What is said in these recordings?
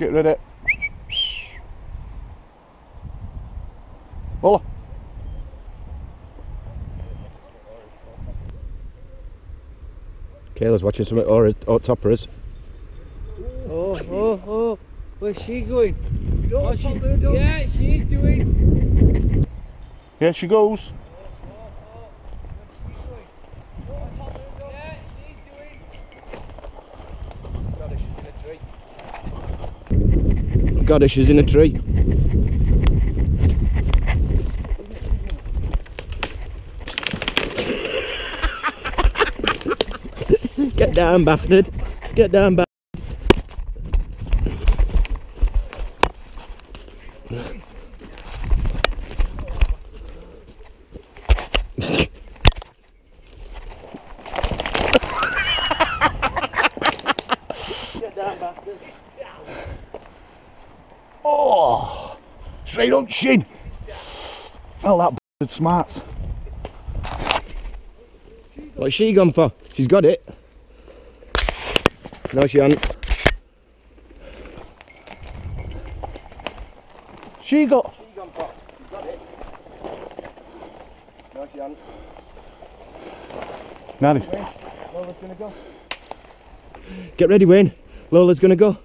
Get rid of it. Hola. Kayla's watching some or or toppers. Oh, oh, oh. Where's she going? Oh, she, yeah, she's doing. Here she goes. God, she's in a tree. Get down, bastard. Get down, bastard. Oh, straight on chin. Well, that b****ed smarts. What's she gone for? She's got it. No, she hasn't. She got. No, she hasn't. Nanny. Lola's gonna go. Get ready, Wayne. Lola's gonna go.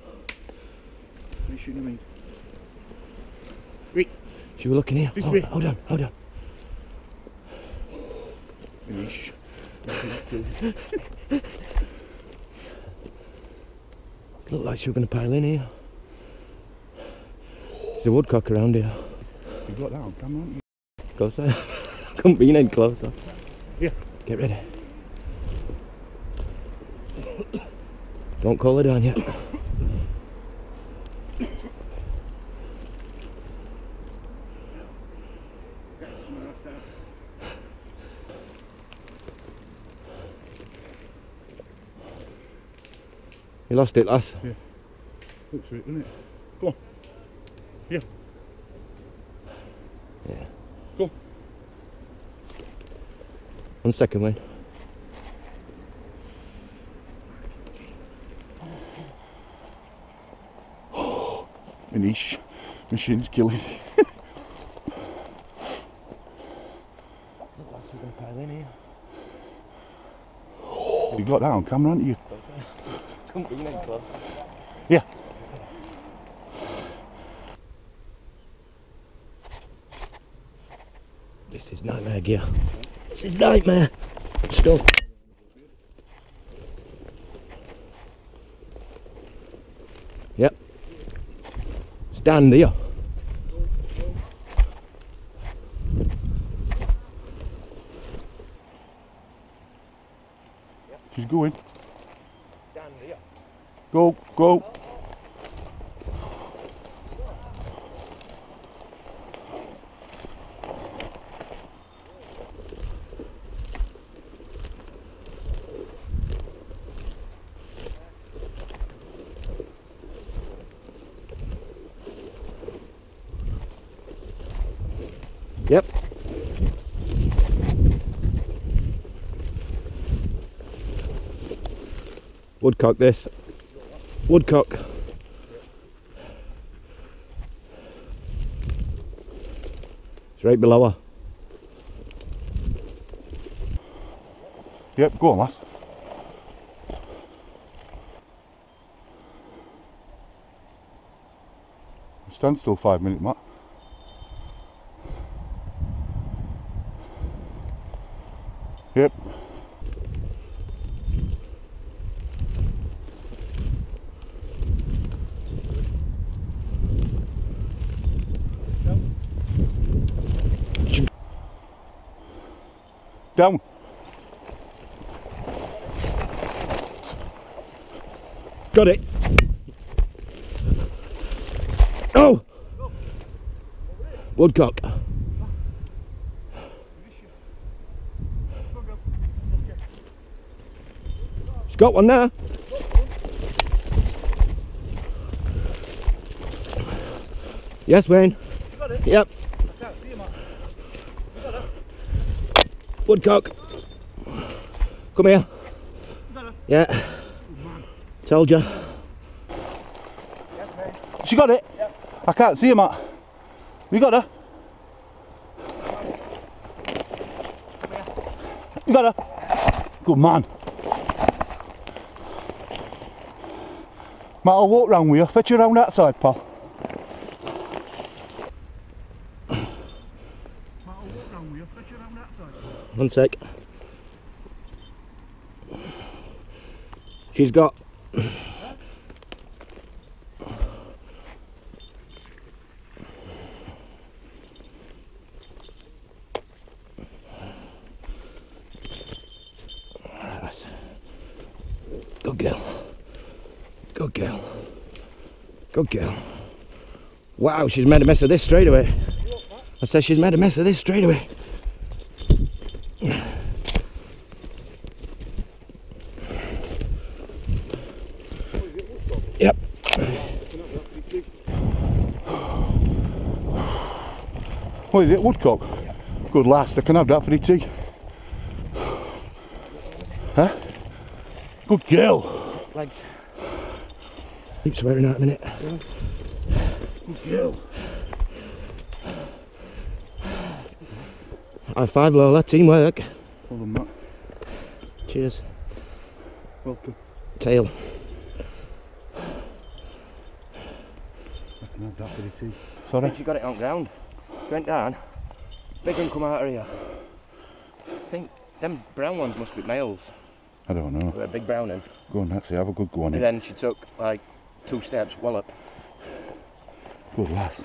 She was looking here. This Oh, way. hold on, hold on. Looked like she was going to pile in here. There's a woodcock around here. You got that on camera, haven't you? Closer. Couldn't be any closer. Yeah. Get ready. Don't call her down yet. You lost it, lass. Yeah. Looks right, doesn't it? Go on. Here. Yeah. Go. One second, Wayne. Manish. Machine's killing. Looked like she was going to pile in here. You got that on camera, haven't you? Couldn't be any. Yeah. This is nightmare gear. This is nightmare stuff. Yep. Stand here. She's going. Go, go. Yep. Woodcock this. Woodcock. It's right below her. Yep, go on, lass. Stand still five minute, Matt. Yep. Down. Got it. Oh! Woodcock. She's got one there. Yes, Wayne. Yep. Woodcock. Come here. Yeah. Told you. She got it? I can't see her, Matt. You got her? You got her? Good man. Matt, I'll walk round with you. Fetch you round that side, pal. One sec. She's got. Good girl. Good girl. Good girl. Wow, she's made a mess of this straight away. I said she's made a mess of this straight away. Yep. What is it? Woodcock? Good last. I can have that for the tea. Huh? Good girl. Legs. Keep swearing out a minute. Good girl. High five, Lola. Teamwork. Hold on, Matt. Cheers. Welcome. Tail. I can have that for the tea. I Sorry. think she got it on ground. Went down. Big one come out of here. I think them brown ones must be males. I don't know. They're a big brown one. Go on, let's. Have a good go on And it. then she took like two steps, wallop. Good lass.